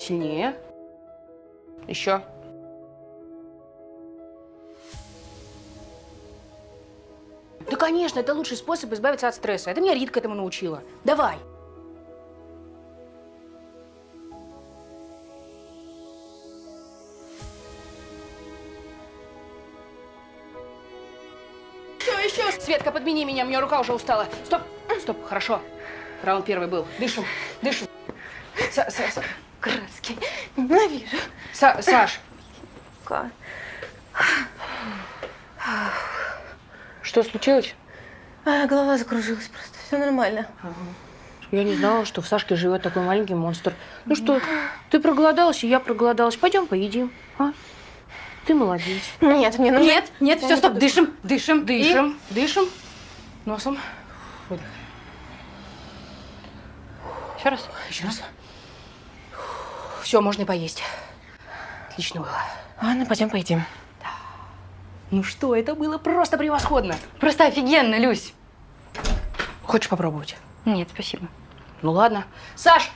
Сильнее. Еще. Да, конечно, это лучший способ избавиться от стресса. Это меня Ритка этому научила. Давай. Еще, еще. Светка, подмени меня, у меня рука уже устала. Стоп, стоп, хорошо. Раунд первый был. Дышим, дышим. Са- Са- Са- Краски. Ненавижу. Са- Саш, Ка. что случилось? А, голова закружилась просто. Все нормально. Я не знала, что в Сашке живет такой маленький монстр. Ну что, ты проголодалась, и я проголодалась. Пойдем поедим, а? Ты молодец. Нет, мне нужно... Нет, нет, Я все, не стоп, буду. дышим, дышим. Дышим, дышим. Носом. Выдох. Еще раз. Еще раз. Все, можно и поесть. Отлично было. Ладно, пойдем поедим. Ну что, это было просто превосходно. Просто офигенно, Люсь. Хочешь попробовать? Нет, спасибо. Ну ладно. Саш,